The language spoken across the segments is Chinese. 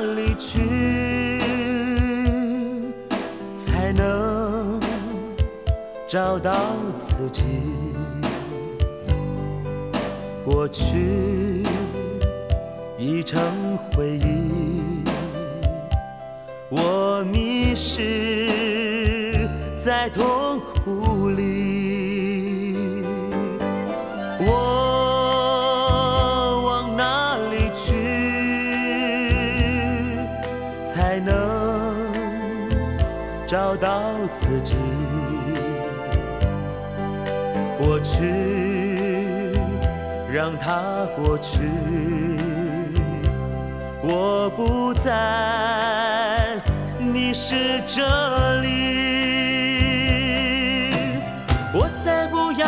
离去才能找到自己？过去已成回忆我迷失在痛苦找到自己？过去。让它过去，我不再迷失这里，我再不要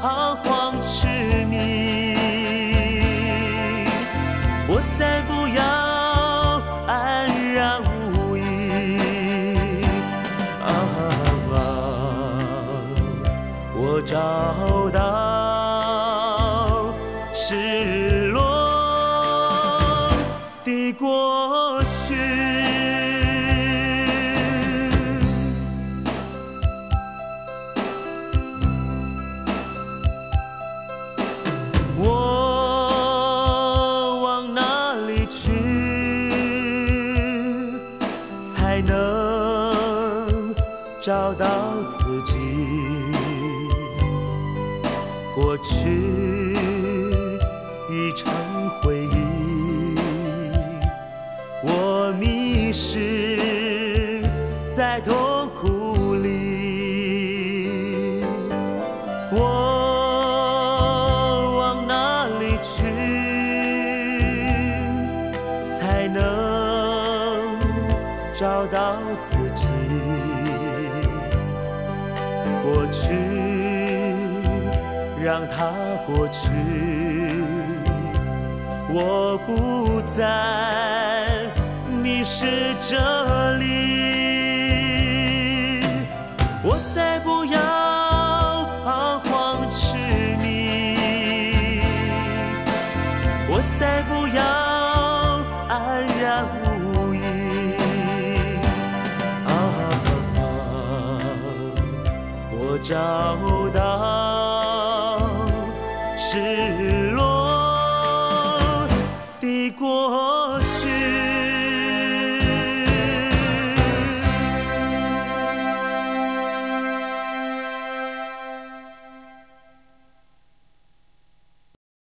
彷徨痴迷，我再不要找到。失落的过去，我往哪里去，才能找到自己？过去。已成回忆，我迷失在痛苦里，我往哪里去才能找到自己？过去，让它过去，我不在，迷失这里。我再不要彷徨痴迷，我再不要安然无依。啊，我找。是